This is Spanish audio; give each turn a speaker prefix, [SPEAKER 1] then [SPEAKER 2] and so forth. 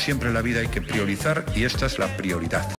[SPEAKER 1] siempre en la vida hay que priorizar y esta es la prioridad.